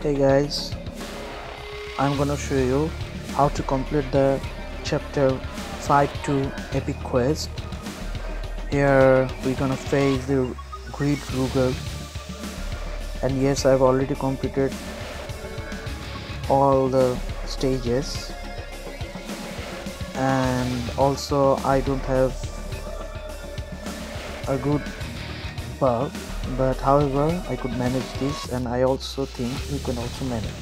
hey guys i'm gonna show you how to complete the chapter 5 to epic quest. Here we're gonna face the great Rugal and yes i've already completed all the stages. And also i don't have a good buff but however I could manage this and I also think you can also manage.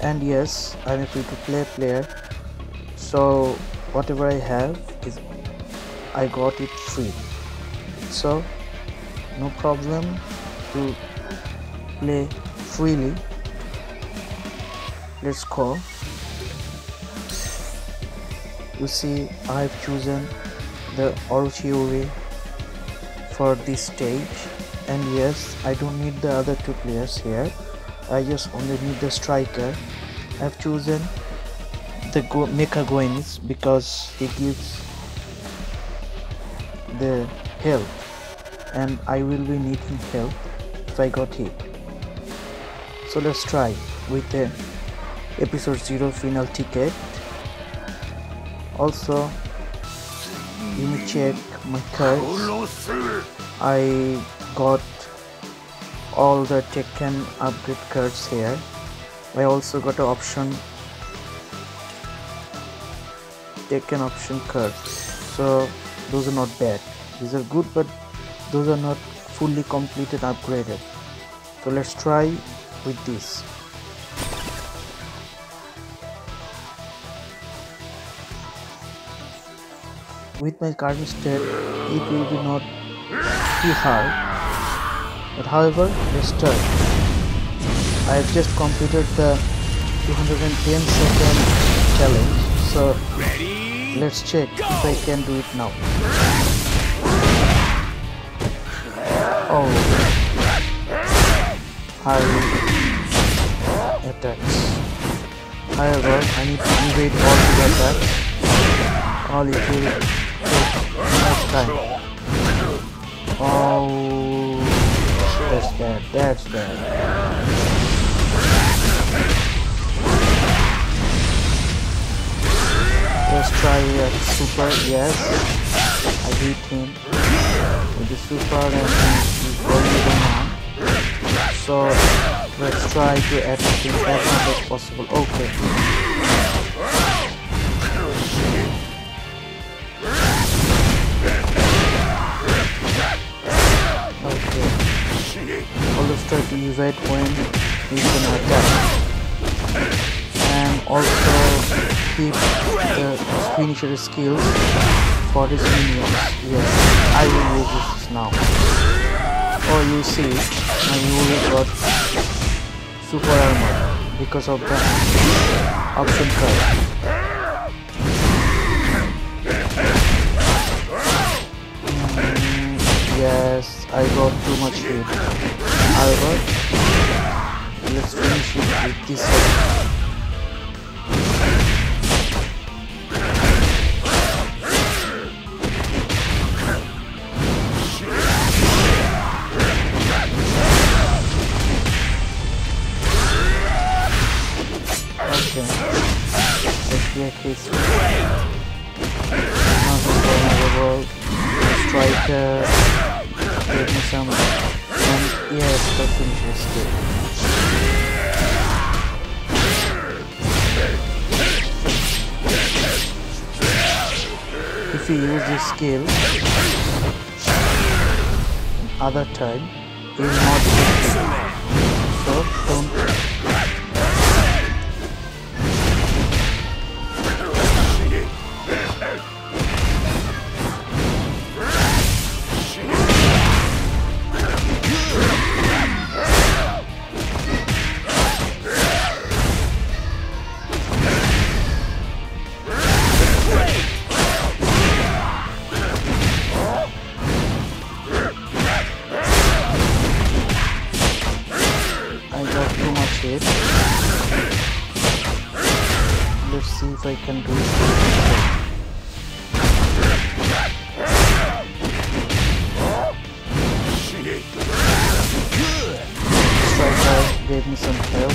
And yes I'm a free to play player so whatever I have is I got it free. So no problem to play freely. Let's go. You see I've chosen the Orochi Iori for this stage. And yes I don't need the other two players here. I just only need the striker. I've chosen the Go Mecha Goenitz because he gives the health and I will be needing health if I got hit. So let's try with the episode 0 final ticket. Also you me check my cards I got all the Tekken upgrade cards here. I also got an option Tekken option cards. So those are not bad. These are good but those are not fully completed upgraded. So let's try with this with my current state it will be not too hard. But however let's start I have just completed the 210 second challenge so let's check if I can do it now. Oh. High attacks. However I need to evade all the attacks. All it will much time Oh, that's bad. That's bad. Let's try a super. Yes, I beat him with the super, and he's going down. So let's try to attack him as much as possible. Okay. Always try to use it when he's gonna attack. And also keep the finisher skills for his minions. Yes I will use this now. Oh you see my Yuri got super armor because of the option card yes I got too much hit however let's finish it with this one. Okay, let's get his world. Striker if you use this skill other time you will not it. so don't Let's see if I can do gave me some help.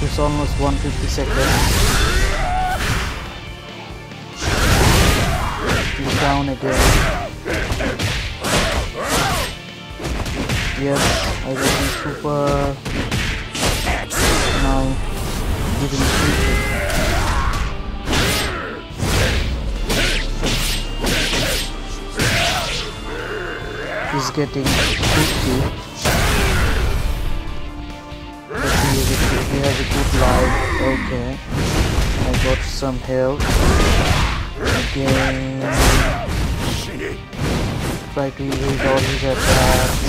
It's almost 150 seconds. He's down again. Yes, I super. Now, giving super. He's getting 50. But he, has a good life. Okay. I got some help. Again. Try to evade all his attacks.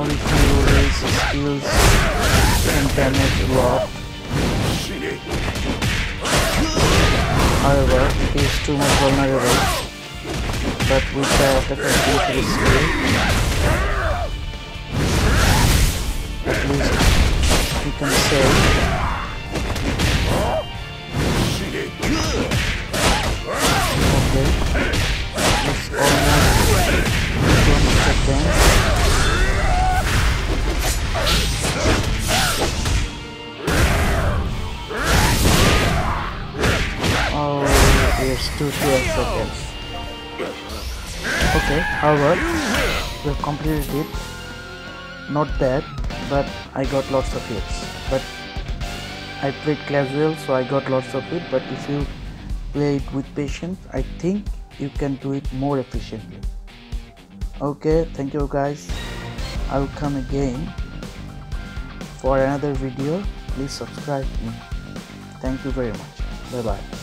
Only few his skills can damage lot. However, he is too much vulnerable. But with the attack ability skill, Okay, however, we've completed it. Not bad, but I got lots of hits. But I played casual, so I got lots of hits. But if you play it with patience, I think you can do it more efficiently. Okay, thank you guys. I'll come again for another video. Please subscribe me. Thank you very much. Bye bye.